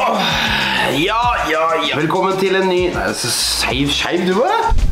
Ja, ja, ja. Velkommen til en ny Nei, så skeiv, skeiv du var.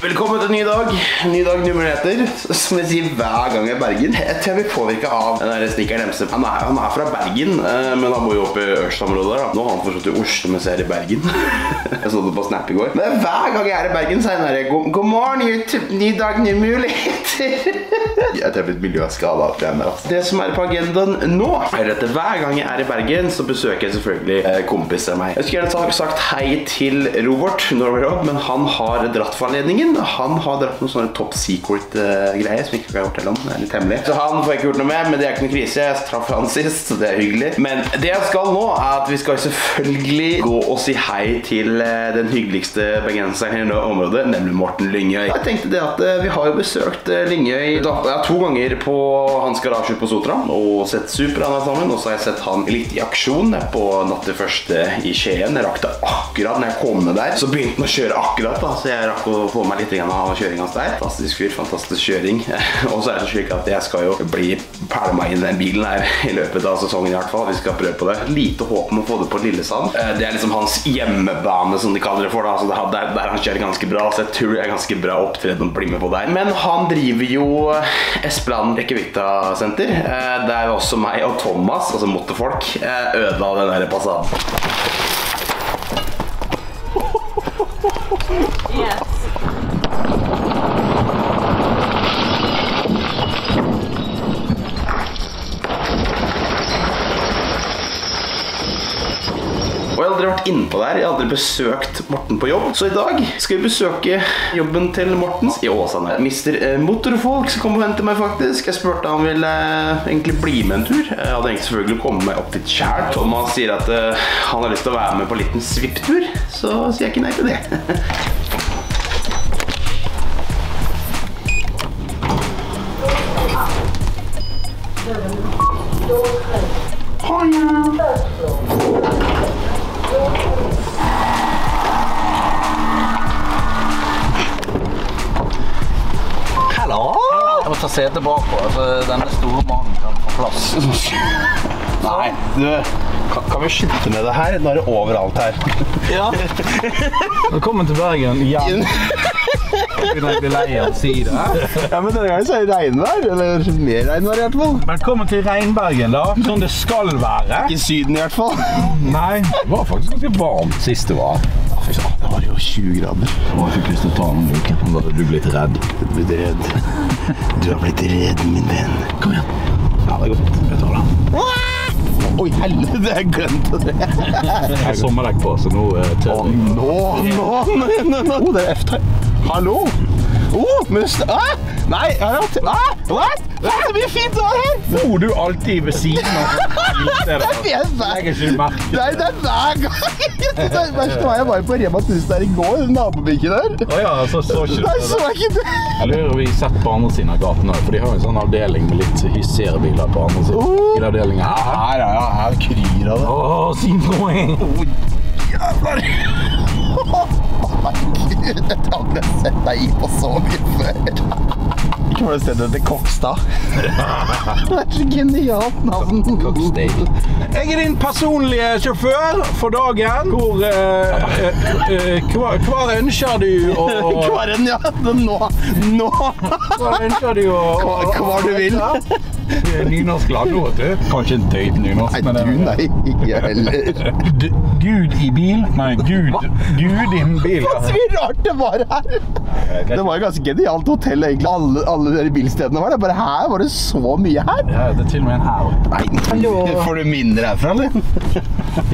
Velkommen til en ny dag. Ny dag, nye muligheter. Som jeg sier hver gang jeg er i Bergen. Jeg tror jeg blir påvirka av den der sneakeren Emse. Han, han er fra Bergen, eh, men han bor jo oppe i Ørsta-området. Nå har han forstått i Oslo, mens jeg er i Bergen. jeg så det på Snap i går. Men hver gang jeg er i Bergen, så er han derre God, morgen, YouTube. Ny dag, nye muligheter. jeg tror jeg blitt miljøskada av det der. altså. Det som er på agendaen nå, er at hver gang jeg er i Bergen, så besøker jeg selvfølgelig eh, kompiser av meg. Jeg skulle gjerne sagt hei til Robert, Norway opp, men han har dratt for anledningen. Han har dratt noen sånne top secret-greier som ikke kan fortelle om. Det er litt hemmelig. Så han får jeg ikke gjort noe med, men det er ikke noe krise. Jeg traff han sist, så det er hyggelig. Men det jeg skal nå, er at vi skal selvfølgelig gå og si hei til eh, den hyggeligste bergenseren i det området, nemlig Morten Lyngøy. Jeg tenkte det at eh, vi har jo besøkt eh, Lyngøy da, ja, to ganger på hans garasje på Sotra, og sett Superaen sammen, og så har jeg sett han litt i aksjon på natt til første i Skien. Jeg rakk det akkurat når jeg kom ned der. Så begynte han å kjøre akkurat, da, så jeg rakk å få meg litt grann av kjøringa hans der. Fantastisk fyr, fantastisk kjøring. og så er det slik at jeg skal jo bli pælma inn den bilen her i løpet av sesongen i hvert fall. Vi skal prøve på det. Lite håp om å få det på Lillesand. Eh, Det er liksom hans hjemmebane, som de kaller det for. da. Så det er der, der han kjører ganske bra, så jeg tror det er ganske bra opptreden å bli med på der. Men han driver jo Espeland Rekkevita-senter. Eh, Der også meg og Thomas, altså motorfolk, eh, ødela den der Passaten. Vært innpå der. Jeg har aldri besøkt Morten på jobb. Så i dag skal vi besøke jobben til Morten i Åsane. Mister eh, Motorfolk som kom og hentet meg, faktisk. Jeg spurte han ville eh, egentlig bli med en tur. Jeg hadde egentlig selvfølgelig kommet meg opp dit sjæl. Thomas sier at eh, han har lyst til å være med på en liten svipptur, så sier jeg ikke nei til det. Hallo! Jeg må ta setet bakpå, så denne store mannen kan få plass. Nei, du, kan, kan vi slutte med det her? Nå er det overalt her. Ja. Velkommen til Bergen igjen. Begynner jeg bli lei av å si det. Ja, men denne gangen så er det regnvær, eller mer regnvær i hvert fall. Velkommen til Regnbergen, da. Sånn det skal være. I syden i hvert fall. Nei, det var faktisk ganske varmt sist det var. Var 20 grader. Jeg fikk lyst til å ta den luken. Da hadde du blitt redd. Du har blitt redd. Du har blitt redd, min venn. Kom igjen. Ja, det går fint. Jeg tar den. Oi, helvete, jeg glemte det. Jeg har sommerdekk på, så nå eh, tør jeg. Nå, nå, nå, nå. Oh, det er F3. Hallo? Oh, must... Ah, nei, jeg har hatt... Ah, what? Det blir fint å ha her. Bor du alltid ved siden av? Det er jeg Nei, det er hver gang. Er verst var jeg var på Rema 1000 der i går, nabobygget der. Å ja, så så ikke Nei, du så det. jeg ikke det. Jeg lurer vi sett på andre siden av gaten òg, for de har jo en sånn avdeling med litt hyssigere biler på andre siden. Oh. Bilavdelingen her. Her, ja, ja, her kryr av det. Åh, Citroën! Jævlar. Gud, dette har jeg sett deg i på så mye før. Ikke bare sett det til Kokstad. Det er så genialt navn. Jeg er din personlige sjåfør for dagen. Hvor, eh, eh, eh, hva, hva ønsker du å Kvarren, ja. Nå, nå. Hva ønsker du å Hva- hva du vil. Nynorsk lag nå, vet du. Kanskje en tøyt nynorsk, Nei, men det du, nei, ikke heller. D Gud i bil? Nei, Gud, Gud i bil. bil. Så rart det var her. Det var et ganske genialt hotell, egentlig. Alle, alle de bilstedene var det. Bare her var det så mye her. Ja, det er til og med en her. Nei, får du minner herfra, eller?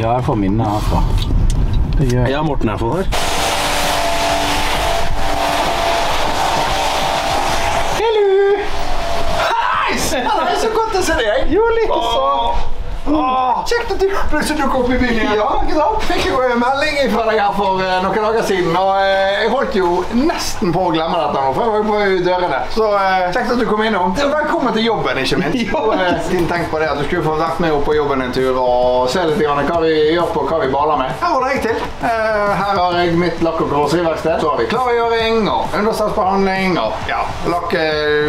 Ja, jeg får minne herfra. Det gjør jeg. Ja, Morten er for her. Hei, jeg deg. Jo, likeså. Kjekt at du plutselig dukker opp i byen igjen. Ja, ikke sant? Fikk jo en melding fra deg her for uh, noen dager siden, og uh, jeg holdt jo nesten på å glemme dette nå, for jeg var jo på dørene. Så uh, kjekt at du kom innom. Velkommen til jobben, ikke minst. Ja. Og, tenk på det at du skulle få vært med opp på jobben en tur og se litt grann hva vi gjør på, hva vi baler med. Her holder jeg til. Eh, Her har jeg mitt lakk- og karosseriverksted. Så har vi klargjøring og understellsbehandling og ja, lakke,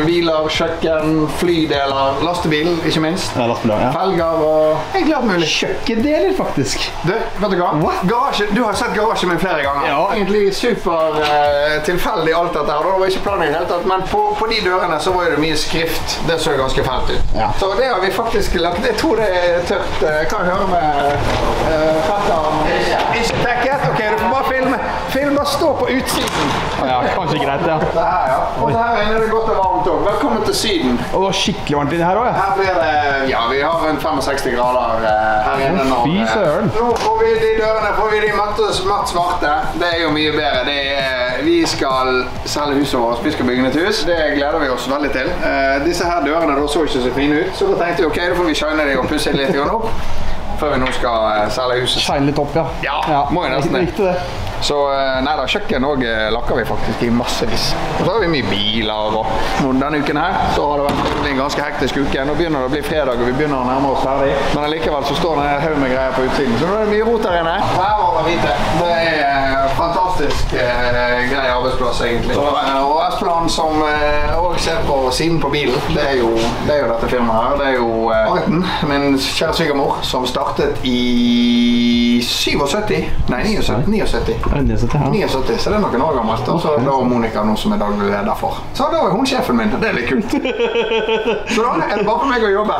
hviler, kjøkken, flydeler, lastebil, ikke minst. Ja, lastebil, ja. Felger og egentlig alt mulig. Kjøkkendeler, faktisk. Du, vet du hva? Garasje, du har sett garasjen min flere ganger. Ja. Egentlig super uh, tilfeldig alt dette her. Det var ikke planen i det hele tatt, men på, på de dørene så var det mye skrift. Det så ganske fælt ut. Ja. Så det har vi faktisk lagt Jeg tror det er tørt. Jeg Kan høre med uh, fetteren? Ikke dekket. Ok, du får bare filme. Film bare stå på utsiden. Ja, kanskje greit, ja. Det her, ja. Og her inne er det godt og varmt òg. Velkommen til Syden. Og det var skikkelig varmt inni her òg, ja. Her blir det Ja, vi har en 65 grader eh, her inne nå. Fy søren. Nå får vi de dørene får vi de matte, matt svarte. Det er jo mye bedre. Det er, vi skal selge huset vårt. Vi skal bygge et hus. Det gleder vi oss veldig til. Uh, disse her dørene da så ikke så fine ut, så da tenkte vi ok, da får vi shine de og pusse de litt opp. Før vi nå skal eh, selge huset. Shine litt opp, ja. Ja, må jo nesten det. Så eh, nei da, kjøkken òg lakker vi faktisk i massevis. Og så har vi mye biler og denne uken her så har det vært en ganske hektisk uke. Nå begynner det å bli fredag og vi begynner å nærme oss ferdig. Men allikevel så står det en haug med greier på utsiden. Så nå er det mye rot der inne. Her over hvite. Det er eh, fantastisk eh, grei arbeidsplass egentlig. Eh, og Espeland som òg ser på siden på bilen, det er jo, det er jo dette firmaet her. Det er jo eh, Arten, min kjære svigermor, som startet i 77. Nei, 79. 79. Nedsatt, ja? 79, så det er noen år gammelt. Og så er det Monica nå som er daglig leder for. Så da er hun sjefen min. Det er litt kult. Så da er det bare for meg å jobbe.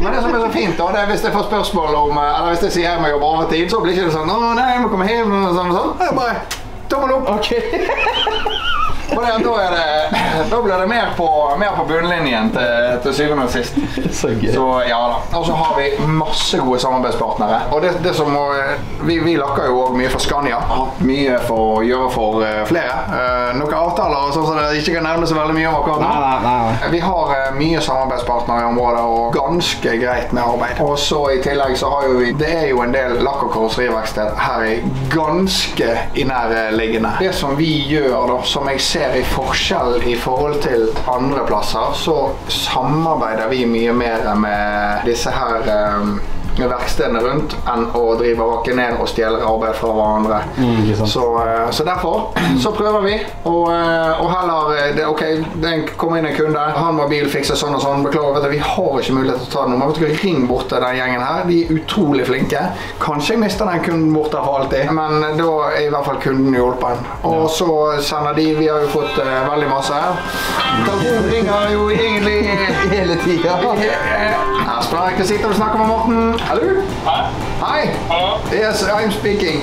Men det som er så fint, da, det er hvis jeg får spørsmål om eh, Eller hvis jeg sier jeg må jobbe overtid, så blir det ikke sånn Å nei, jeg må komme hjem og sånn og sånn. Jeg bare tommel opp. Og det, da, er det, da blir det mer på, mer på bunnlinjen til, til syvende og sist. Så gøy. Så ja da. Og så har vi masse gode samarbeidspartnere. Og det, det som må, vi, vi lakker jo også mye for Scania. Hatt mye for å gjøre for eh, flere. Eh, noen avtaler sånn som det ikke kan nærme så veldig mye om akkurat nå. Nei, nei, nei. Vi har eh, mye samarbeidspartnere i området og ganske greit med arbeid. Og så i tillegg så har jo vi Det er jo en del lakk- og karosseriverksted her i ganske i nærliggende. Det som vi gjør, da, som jeg ser i forskjell i forhold til andre plasser, så samarbeider vi mye mer med disse her eh, verkstedene rundt enn å drive og rakke ned og stjele arbeid fra hverandre. Mm. Så, eh, så derfor så prøver vi, og, eh, og heller eh, det, Ok, det kommer inn en kunde, han må bilfikse sånn og sånn. Beklager, du, vi har ikke mulighet til å ta det nå. Men ring bort til den gjengen her. De er utrolig flinke. Kanskje jeg mister den kunden bort der for alltid, men da er i hvert fall kunden hjulpen. Og så sender de Vi har jo fått uh, veldig masse her. Telefonen ringer jo egentlig Hele tida. Aspen har ikke sitter og snakker med Morten. Hallo? Hei. Yes, I'm speaking.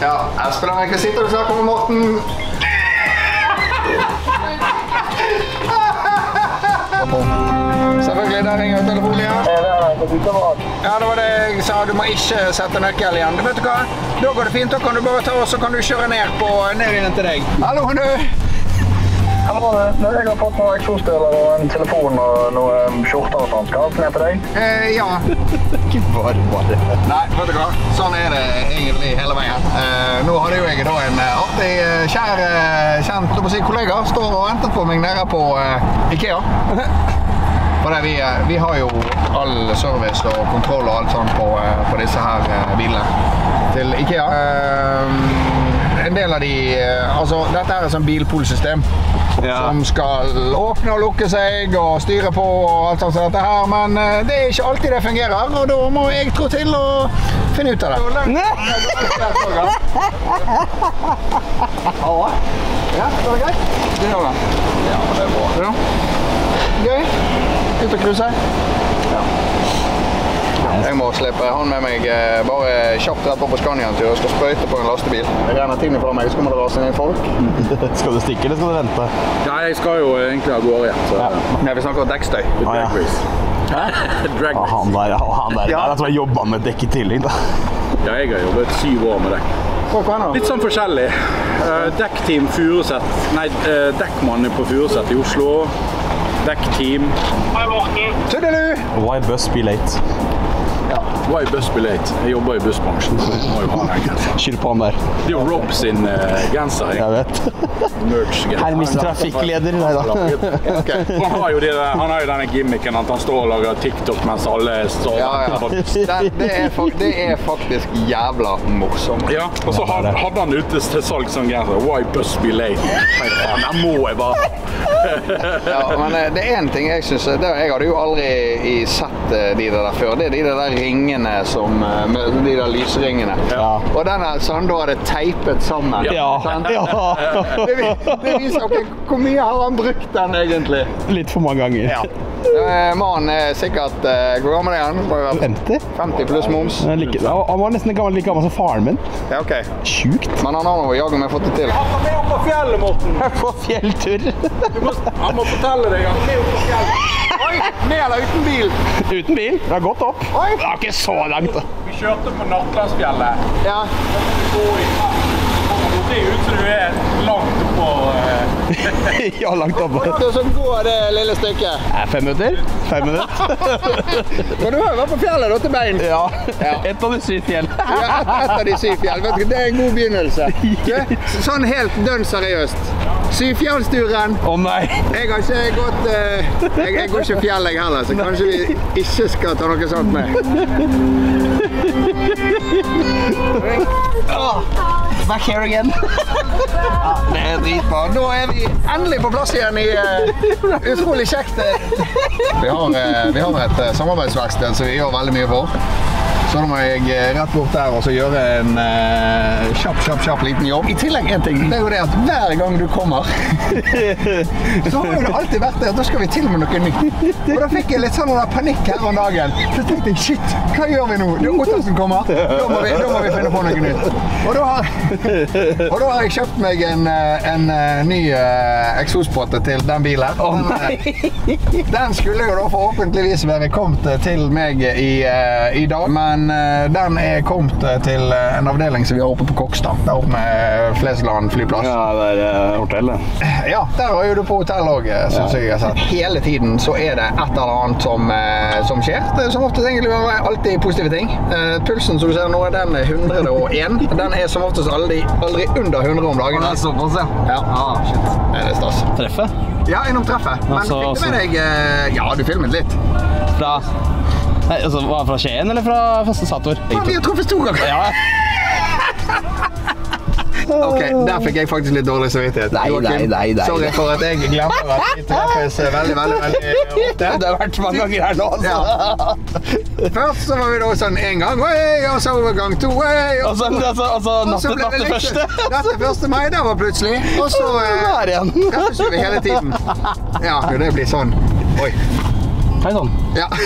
Ja, Espen har ikke sitter og snakker med Morten. Selvfølgelig, der ringer telefonen igjen. Ja, det var det jeg sa. Du må ikke sette nøkkel igjen. Vet du hva? Da går det fint. Da kan du bare ta og så kan du kjøre ned, på, ned inn til deg. Hallo, du. Jeg har fått noen eksosdeler og en telefon og noen skjorter og sånt. Skal alt ned til deg? Eh, ja. Ikke bare, bare. Nei, vet du hva? Sånn er det egentlig hele veien. Eh, nå hadde jo jeg da en eh, artig, eh, kjær, eh, kjent si, kollega står og venter på meg nede på eh, Ikea. For det, vi, eh, vi har jo all service og kontroll og alt sånt på, eh, på disse her eh, bilene til Ikea. Eh, en del av de eh, Altså, dette er er sånn bilpolsystem. Ja. Som skal åpne og lukke seg og styre på og alt sånt dette her. Men eh, det er ikke alltid det fungerer, og da må jeg trå til og finne ut av det. Ja, det greit? Det gjør det. Ja, det er bra. Ja. Gøy. Ut og cruise. Ja. Jeg må slippe han med meg eh, bare kjapt rett på på Scania-tur og skal sprøyte på en lastebil. Jeg renner tingene fra meg, så kommer det rasende inn folk. Skal du stikke, eller skal du vente? Nei, jeg skal jo egentlig av gårde igjen. Så. Nei, vi snakker om dekkstøy. Ah, ja. Drag race. han der, ja, han der, Ja. der jeg tror jeg jobba med dekk i tillegg. da. Ja, jeg har jobbet syv år med dekk. Litt sånn forskjellig. Eh, Dekkteam Furuset. Nei, eh, Dekkmannen på Furuset i Oslo. Dekkteam. Tudelu! Why bus be late? Why bus be late? Jeg jobber i bussbransjen. Kjør på han der. Det er jo Rob sin uh, genser. Jeg vet. Merch-genser. Hermes. Trafikkleder. Nei da. Han har jo, de han har jo denne gimmicken at han står og lager TikTok mens alle står Ja, ja. Det, det, er, fak- det er faktisk jævla morsomt. Ja, og så hadde han ute til salg sånn genser. Why bus be late? Den må jeg bare Ja, men eh, det er en ting jeg synes Jeg hadde jo aldri sett eh, de der før. Det er de der ringene som eh, med De der lysringene. Ja. Og den er sånn da hadde teipet sammen. Ja. Ja. Det, det viser ikke hvor mye har han brukt den egentlig. Litt for mange ganger. Ja. Mannen er sikkert eh, Hvor gammel er han? Må jo være 50? 50 pluss moms. Jeg liker- Han var nesten gammel, like gammel som faren min. Ja, ok. Sjukt. Men han har nå jaggu meg fått det til. Han er oppe på fjellet, Morten. På fjelltur. Du må, han må fortelle deg at han er oppe på fjellet. Oi! Eller uten bil? Uten bil. Det har gått opp. Oi! Det er ikke så langt. Vi kjørte på Nattlandsfjellet. Ja. Det ut som du er langt oppå eh, Ja, langt så går det lille stykket. Eh, Fem minutter? Fem minutter? Men du har jo vært på fjellet da til bein. Ja. Ja. Et av de syv fjell. Ja, et, et av de syv fjell. Vet du, det er en god begynnelse. Du, sånn helt dønn seriøst. Syvfjellsturen. Å nei. Jeg har ikke gått eh, jeg, jeg går ikke fjell, jeg heller, så kanskje vi ikke skal ta noe sånt med. Back here again. Ja, det er dritbra. Da er vi endelig på plass igjen i uh, Utrolig kjekt. eh. Vi har, eh, vi har et samarbeidsverksted som vi gjør veldig mye for. Så nå må jeg eh, rett bort der og så gjøre en uh, kjapp, kjapp, kjapp liten jobb. I tillegg en ting, det er jo det at hver gang du kommer, så har jo det alltid vært det at da skal vi til med noe nytt. Og da fikk jeg litt sånn panikk her om dagen. Så tenkte jeg, shit, hva gjør vi nå? Det er Ottersen kommer, da må, vi, da må vi finne på noe nytt. Og da har, og da har jeg kjøpt meg en, en, en eh, ny uh, eksospotte til den bilen. Den, eh, den skulle jo da forhåpentligvis være kommet til meg i, uh, i dag, men eh, den er kommet eh, til eh, en avdeling som vi har oppe på Kokstad. Der oppe med Flesland flyplass. Ja, det er uh, hotellet. Ja, der er du på hotell òg, syns jeg. jeg har sett. Hele tiden så er det et eller annet som, som skjer. Det er som oftest egentlig alltid positive ting. Pulsen som du ser nå, den er 101. Den er som oftest aldri, aldri under 100 om dagen. såpass, ja. Ja, ah, shit. Det er stas. Treffet? Ja, innom treffet. Men Altså, fikk du med deg Ja, du filmet litt. Fra Nei, altså, var han fra Skien eller fra Første Sator? Faen, vi har truffet to ganger! Ja, Ok, Der fikk jeg faktisk litt dårlig samvittighet. Nei, nei, nei, nei. Sorry for at jeg glemmer at vi treffes eh, veldig, veldig veldig ofte. det har vært mange ganger her nå. Altså. Ja. Først så var vi da sånn en gang, og så var gang to, og så altså, altså, natt til natt til første. Natt til første mai, der var plutselig. Og så eh, Der igjen. treffes vi hele tiden. Ja, det blir sånn. Oi. Hei sann. Ja.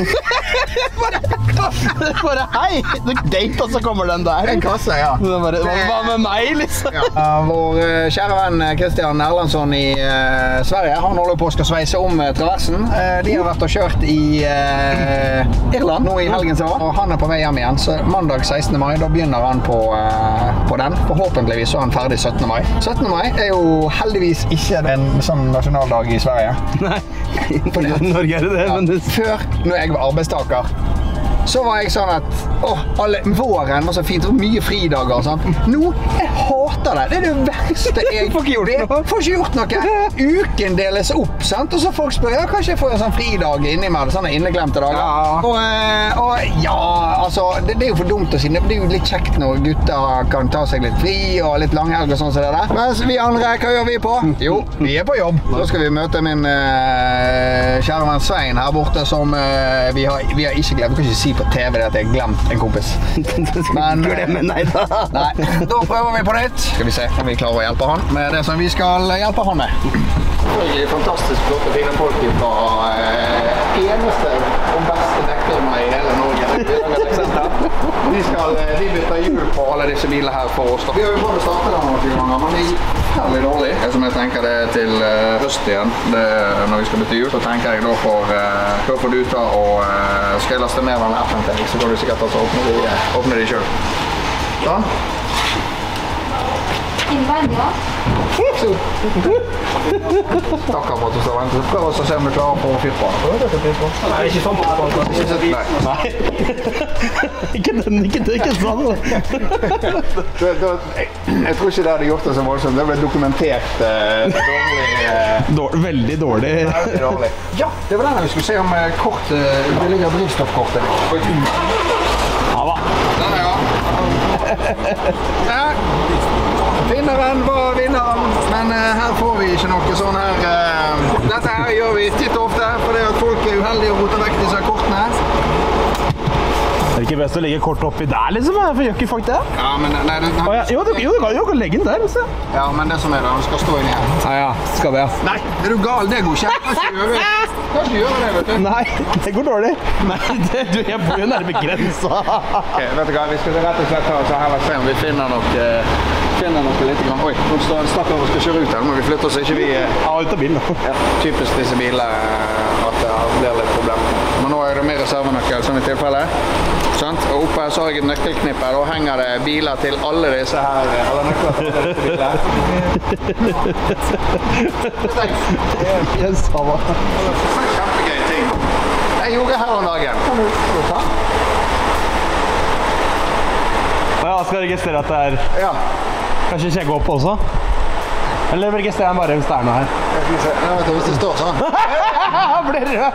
Bare hei! Det er date, og så kommer den der. En kasse, ja. Bare, hva, med meg, liksom? Ja. Vår eh, kjære venn Kristian Erlandsson i uh, Sverige han holder på å sveise om eh, traversen. Eh, de har vært og kjørt i uh, Irland nå i helgen som var, og han er på vei hjem igjen. Så mandag 16. mai da begynner han på, uh, på den. Forhåpentligvis så er han ferdig 17. mai. 17. mai er jo heldigvis ikke en sånn nasjonaldag i Sverige. Nei, Norge er det det, men det Før, når jeg var arbeidstaker, så var jeg sånn at åh, alle, våren var så fint, og mye fridager og. Nå, jeg hater det. Det er det verste jeg Får ikke gjort noe. Får ikke gjort noe. Uken deles opp, sant? og så folk spør ja, kanskje jeg får en sånn fridag innimellom. Sånne inneglemte dager. Ja. Og, eh, og ja, altså, det, det er jo for dumt å si. Det er jo litt kjekt når gutter kan ta seg litt fri og litt langhelg og sånn som det der. Mens vi andre, hva gjør vi på? Jo, vi er på jobb. Da skal vi møte min uh, kjære venn Svein her borte, som uh, vi, har, vi har ikke glemt. Vi kan ikke si på TV at jeg har glemt en kompis. Men, da. Nei, da prøver vi på nytt. Skal vi se om vi klarer å hjelpe han med det som vi skal hjelpe han med. Selvfølgelig fantastisk flotte, fine folk fra eh, eneste og beste dekkrommet i hele Norge. Vi skal, eh, de bytter hjul på alle disse bilene her for oss. Vi har jo prøvd å starte den noen ganger, men det gikk forferdelig dårlig. Det som jeg tenker det er til eh, høst igjen, det, når vi skal bytte hjul, så tenker jeg da for eh, da får du ta og eh, skal jeg laste ned den appen til deg, så kan du sikkert altså åpne de, åpne de sjøl. Sånn. Ja. Takker for at du står og venter. Så Prøv å se om du klarer på den. Nei, ikke sånn på Ikke Nei. Ikke den, ikke den, ikke sånn. Jeg, tror ikke det hadde gjort det så voldsomt. Det ble dokumentert eh, dårlig. Eh, veldig dårlig. Ja, det var den vi skulle se om eh, kort eh, Det ligger drivstoffkortet. Ja da. Ja. ja. Vinneren var vinneren, men eh, her får vi ikke noe sånn her eh, Dette her gjør vi titt og ofte fordi at folk er uheldige og roter vekk disse kortene. Er det ikke best å legge kortet oppi der, liksom? For gjør ikke folk det? Ja, men nei, det, Å, ja. Jo, du, jo, du kan jo legge den der. Også. ja, men det som er det, den skal stå inni her. Ja, ja. Skal det, ja. Nei, er du gal? Det går ikke. Kan ikke gjøre det. Vet du. Nei, det går dårlig. Nei, det, du, jeg bor jo nærme grensa. Ok, vet du hva, vi skal rett og slett ta oss her og se om vi finner noe, eh, finner noe litt grann. Oi, nå står en stakkar og skal kjøre ut her. Må vi flytte oss, ikke vi... eh, Ja, ut av bilen. Ja, typisk disse bilene eh, at det blir litt problem. Men nå er det med reservenøkkel, sånn i tilfelle. Sant? Og oppe her så har jeg et nøkkelknippe. Da henger det biler til alle disse her. eh, Eller nøkler til alle disse biler. Yes, var. Kjempegøy ting. Jeg gjorde her om dagen. Kan du, ta? Ja, skal registrere at det er Ja. Kanskje sjekke opp også? Eller registrerer jeg bare hvis det er noe her? Jeg. Ja, vet du, hvis det står sånn. Han ble rød!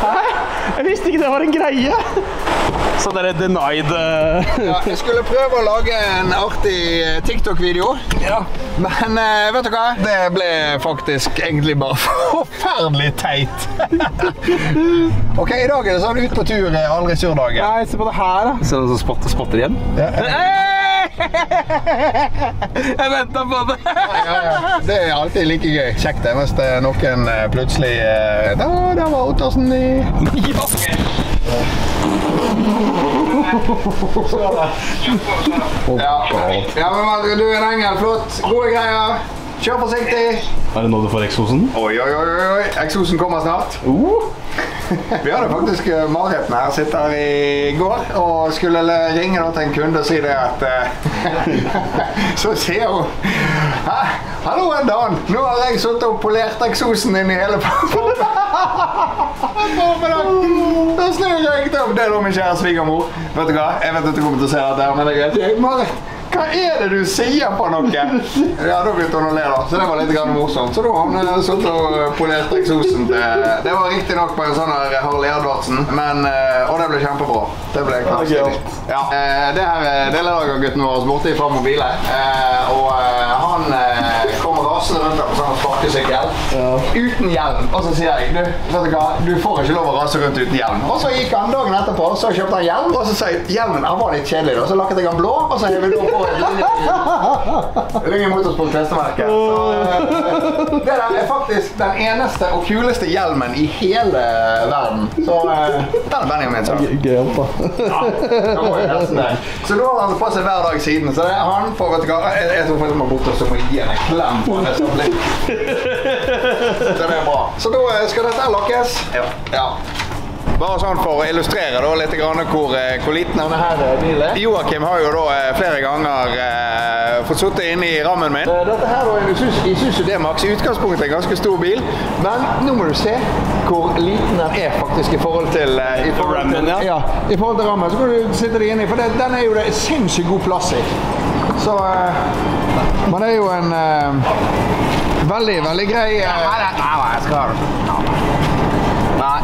Hæ? Jeg visste ikke det var en greie. Sånn derre denied eh, Ja, jeg skulle prøve å lage en artig TikTok-video. Ja. Men eh, vet du hva? Det ble faktisk egentlig bare forferdelig teit. ok, i dag er det sånn ut på tur, eh, aldri sur-dagen. Nei, se på det her, da. Se noen som spotter, spotter igjen. Jeg venta på det. Ja, ja. Det er alltid like gøy. Kjekt det hvis det noen eh, plutselig eh, Da, der var Ottersen i Ja. ja, men du er en engel. Flott. Gode greier. Kjør forsiktig. Er det nå du får eksosen? Oi, oi, oi, oi. Eksosen kommer snart. Uh. Vi hadde faktisk eh, Marheten her. Sitter i går og skulle ringe til en kunde og si det at eh, Så sier hun Hæ? Hallo, Dan. Nå har jeg sittet og polert eksosen din i hele formiddag. Da snur jeg ringte opp. Det er da min kjære svigermor. Vet du hva? Jeg vet at du kommer til å se dette, her, men det er greit. Hva er det du sier for noe? Ja, da begynte hun å le, da. Så det var litt morsomt. Så da har hun eh, sittet og eh, polert eksosen til Det var riktignok på en sånn her Harley Edvardsen, men eh, Og det ble kjempebra. Det ble knallstilig. Ja. Det her er delelagergutten vår borte fra mobile, eh, og han kommer rasende rundt der på sånn Ja. uten hjelm. Og så sier jeg du, vet du hva, du får ikke lov å rase rundt uten hjelm. Og så gikk han dagen etterpå, så kjøpte han hjelm, og så sa jeg hjelmen han var litt kjedelig, da. Så lakket jeg han blå, og så hev jeg den på Ringe Motorsport klistremerke. Så eh, det der er faktisk den eneste og kuleste hjelmen i hele verden. Så eh, den er Benjamin sin. Gøy, da. Da var jeg nesten det. Så nå har han på seg hver dag siden. Så det er han får, vet du hva, jeg, jeg tror faktisk må bort og så må gi henne en klem på det det er bra. Så da eh, skal dette lakkes. Ja. Bare sånn for å illustrere da, litt grann hvor, eh, hvor liten denne her bilen er. Joakim har jo da eh, flere ganger eh, fått sitte inne i rammen min. Dette her da, er en Isuzu- Isuzu D-Max i utgangspunktet en ganske stor bil, men nå må du se hvor liten den er faktisk i forhold til eh, i forhold Rammen, til, ja. ja. I forhold til rammen så kan du sitte deg inni, for det, den er jo det sinnssykt god plass i. Så eh, Man er jo en eh, veldig, veldig grei eh, Nei, jeg skal. Nei.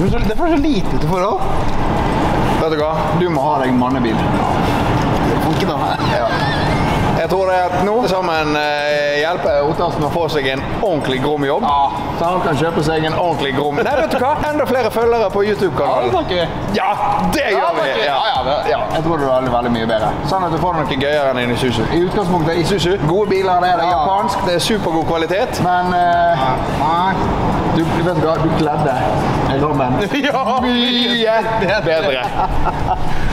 Det er for så lite til forhold. Vet du hva? Du må ha deg mannebil. Det funker ikke da. Ja. Jeg tror det at nå sammen eh, hjelper Ottersen å få seg en ordentlig grom jobb. Så han kan kjøpe seg en ordentlig grom Nei, vet du hva? Enda flere følgere på YouTube-kanalen. Ja, det gjør vi! Ja. Ja, ja, Ja, jeg tror det er veldig, veldig mye bedre. Sånn at du får noe gøyere enn en Isuzu. I utgangspunktet Isuzu. Gode biler, det er det. Japansk, det er supergod kvalitet. Men eh, du, du du kledde rommen Ja, mye bedre.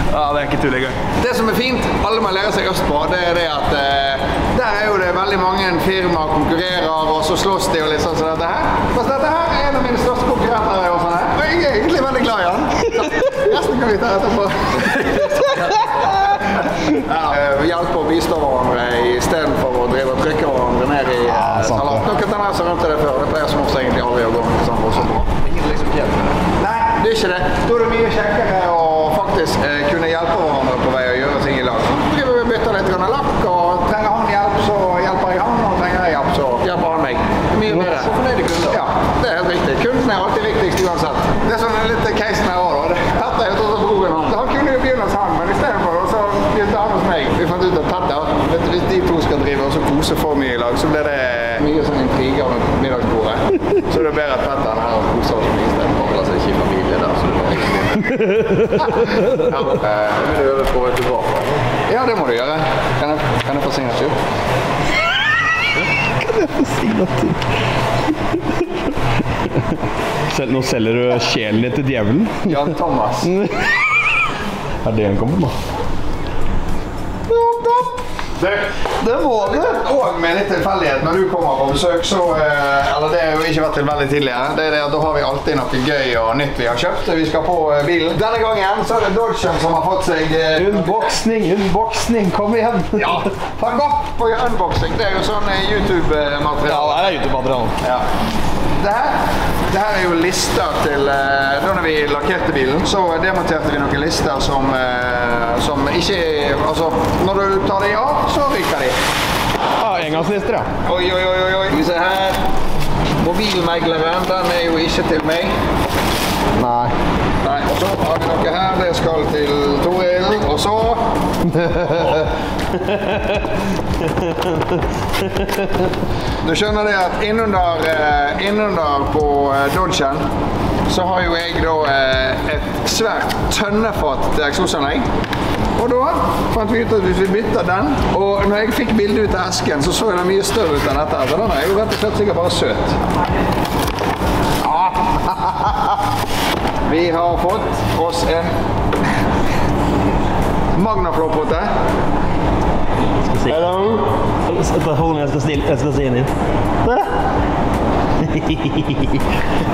Ja, det er ikke tull engang. Det som er fint, alle må lære seg østpå, det er det at eh, der er jo det veldig mange firmaer konkurrerer, og så slåss de og litt sånn som dette her. Mens dette her er en av mine største konkurrenter. Og, sånn her. og jeg er egentlig veldig glad i han. Resten kan vi ta etterpå. ja, vi hjelper og bistå hverandre istedenfor å drive og trykke hverandre ned i det. ser Noen til det før. Det pleier som ofte egentlig aldri å gå sammen bra. Ingen liksom hjelp med det. Nei, det er ikke det. Da er det mye kjekkere å faktisk eh, kunne hjelpe hverandre på vei og gjøre ting i lag. Så driver vi og bytter litt grann lakk, og trenger han hjelp, så hjelper jeg han, og trenger jeg hjelp, så hjelper han meg. Mye bedre. Så fornøyde kunder. Ja, det er helt riktig. Kunden er alltid viktigst uansett. Det er sånn litt casen her òg, da. Petter er jo tross alt broren hans. Han kunne jo begynne hos han, men istedenfor så begynte han hos meg. Vi fant ut at Petter, vet du, hvis de to skal drive og så kose for mye i lag, så blir det mye sånn intriger rundt middagsbordet. Så det er bedre at Petter er her og koser oss mye istedenfor. Altså ikke i familie der, så det er egentlig ja, men, eh, Jeg vil øve på tilbake. Ja, det må du gjøre. Kan jeg, kan jeg få signatur? Sel nå selger du sjelen din til djevelen. Jan Thomas. Er det han kommer med? Det, det var det. Og med litt tilfeldighet når du kommer på besøk, så eh, Eller det har jo ikke vært tilfeldig tidligere. Det er det at Da har vi alltid noe gøy og nytt vi har kjøpt. Vi skal på eh, bilen. Denne gangen så er det Dodgen som har fått seg eh, unboksning, unboxing, kom igjen! Ja, fuck opp på unboksing. Det er jo sånn eh, Ja, YouTube-materiale. det er YouTube-materiale. Ja. Det her, det her er jo lister til eh, Da når vi lakkerte bilen, så demonterte vi noen lister som, eh, som ikke Altså, når du tar de av, så ryker de. Ja, engangslister, ja. Oi, oi, oi, oi, oi. Skal vi se her. Mobilmegleren, den er jo ikke til meg. Nei. Nei, og så har vi noe her. Det skal til Toril. Og så Du skjønner det at innunder, eh, innunder på eh, Dodgen så har jo jeg da eh, et svært tønnefat til eksosanlegg. Og da fant vi ut at hvis vi bytter den Og når jeg fikk bildet ut av esken, så så den mye større ut enn dette. Så den er jo rett og slett sikkert bare søt. Vi har fått oss en Magnaflåpotte. Hello. Personen jeg skal, si, jeg skal se inn i.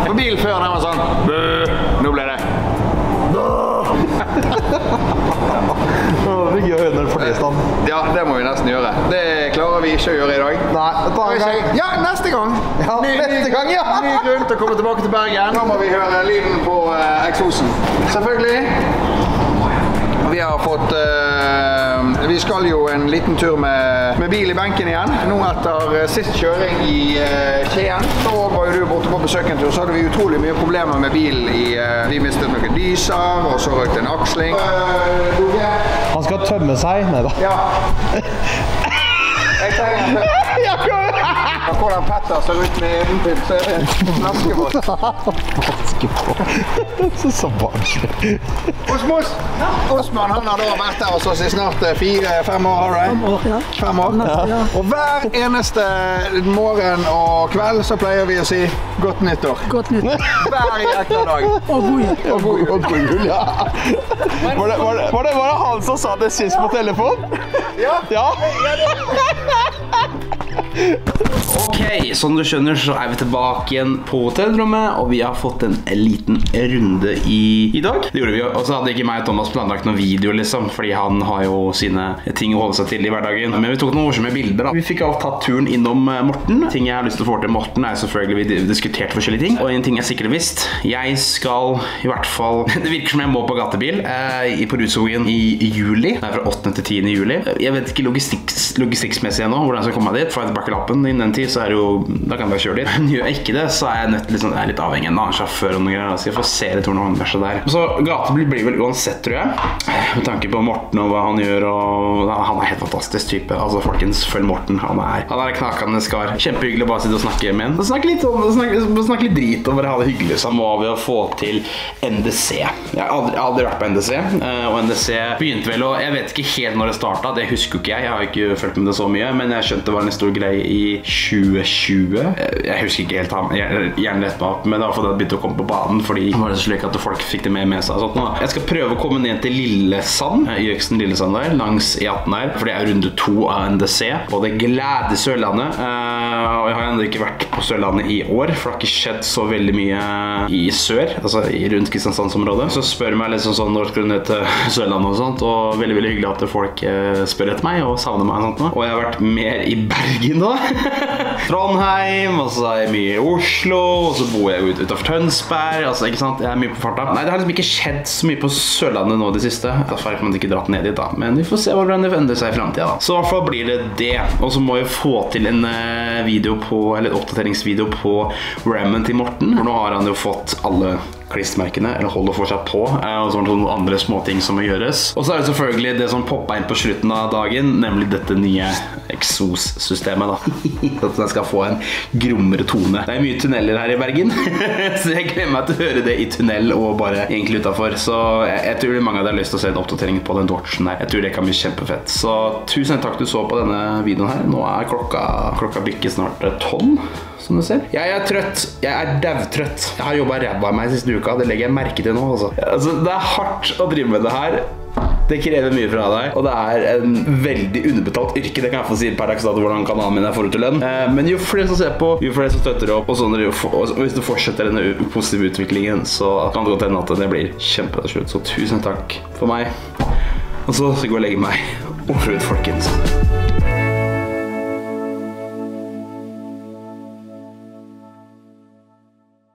På bilen før den var sånn Bø! Nå ble det Det blir gjør lest den. Ja, det må vi nesten gjøre. Det klarer vi ikke å gjøre i dag. Nei, ta en gang. Ja, neste gang! Ja, neste gang, ja. Ny grunn til å komme tilbake til Bergen. Nå må vi høre lyden på eh, eksosen. Selvfølgelig. Vi har fått uh, Vi skal jo en liten tur med, med bil i benken igjen. Nå etter eh, sist kjøring i eh, Skien. Da var jo du borte på besøk en tur, så hadde vi utrolig mye problemer med bilen. I, eh, vi mistet noen lyser, og så røk det en aksling. Han skal tømme seg. Nei da. Ja. Jeg trenger Og Hvordan Petter ser ut med inntil, så er det flaskebåt. Så, så barnslig. Osmos! Osman han har da vært der hos oss i snart eh, fire-fem år. har det? Fem år. Og hver eneste morgen og kveld så pleier vi å si godt nyttår. Godt nyttår. Hver jækla dag. Og god jul. Og god jul. Og god jul, ja. Var det, var, det, var, det, var det han som sa det sist på telefon? Ja. Ja. Ok, som du skjønner så er vi tilbake igjen på hotellrommet, og vi har fått en liten runde i, i dag. Det gjorde vi jo, og så hadde ikke meg og Thomas planlagt noen video, liksom, fordi han har jo sine ting å holde seg til i hverdagen. Men vi tok noen morsomme bilder, da. Vi fikk også tatt turen innom eh, Morten. Ting jeg har lyst til å få til Morten, er selvfølgelig vi diskuterte forskjellige ting, og en ting jeg sikkert visst. Jeg skal i hvert fall Det virker som jeg må på gatebil eh, på Rudskogen i juli. Det er fra 8. til 10. juli. Jeg vet ikke logistikksmessig logistikkmessig ennå hvordan jeg skal komme meg dit. Får jeg tilbake lappen innen den tid, så er det jo Da kan jeg bare kjøre dit. Men gjør jeg ikke det, så er jeg nødt til liksom, jeg er litt avhengig av en annen sjåfør og noe greier. Så jeg får se litt hvordan det der. Så gatebil blir vel uansett, tror jeg. Med tanke på Morten og hva han gjør, og Han er helt fantastisk type. Altså, folkens, følg Morten. Han er, han er knakende skar. Kjempehyggelig å bare sitte og snakke med ham. Snakke litt, om, snakke litt drit og bare ha det hyggelig. Så må vi å få til NDC. Jeg har aldri, aldri vært på NDC, eh, og NDC begynte vel å Jeg vet ikke helt når det starta, det husker ikke jeg. Jeg har ikke fulgt med det så mye, men jeg skjønte det var en stor greie i 2020. Eh, Jeg husker ikke helt, han- jeg- gjerne rett opp, men det var fordi det begynte å komme på banen, fordi var det slik at folk fikk det mer med seg. nå. Jeg skal prøve å komme ned til Lillesand, eh, Gjøksen Lillesand der, langs E18 her. for det er runde to av NDC, på det glade Sørlandet. Eh, og jeg har ennå ikke vært på Sørlandet i år, for det har ikke skjedd så veldig mye i sør, altså rundt Kristiansandsområdet. Så spør meg liksom sånn når skal du ned til Sørlandet og sånt, og veldig, veldig hyggelig at folk eh, spør etter meg og savner meg og sånt. Og jeg har vært mer i Bergen da. Trondheim, og så er jeg mye i Oslo, og så bor jeg ut utenfor Tønsberg, altså ikke sant, jeg er mye på farta. Nei, det har liksom ikke skjedd så mye på Sørlandet nå i det siste. Derfor har man ikke dratt ned dit da, men vi får se hvordan det endrer seg i fremtiden da. Så i hvert fall blir det det, og så må jeg få til en eh, video på, eller en oppdateringsvideo på Rammen til Morten, for nå har han jo fått alle klistmerkene, eller holder fortsatt på, eh, og så er det noen andre småting som må gjøres. Og så er det selvfølgelig det som poppa inn på slutten av dagen, nemlig dette nye eksossystemet da. At den skal få en grommere tone. Det er mye tunneler her i Bergen, så jeg gleder meg til å høre det i tunnel og bare egentlig utenfor. Så jeg, jeg tror mange av dere har lyst til å se en oppdatering på den Dodgen her. Jeg tror det kan bli kjempefett. Så tusen takk du så på denne videoen her. Nå er klokka, klokka bikker snart 12 som du ser. Jeg er trøtt. Jeg er dautrøtt. Jeg har jobba ræva av meg siste uka. Det legger jeg merke til nå. Altså. Altså, det er hardt å drive med det her. Det krever mye fra deg, og det er en veldig underbetalt yrke. Det kan jeg få si per dags dato hvordan kanalen min er forhold til lønn. Eh, men jo flere som ser på, jo flere som støtter opp, og, sånn, og hvis du fortsetter denne positive utviklingen, så kan det godt hende at det blir kjempe til slutt. Så tusen takk for meg. Og så skal jeg gå og legge meg. Over ut, folkens.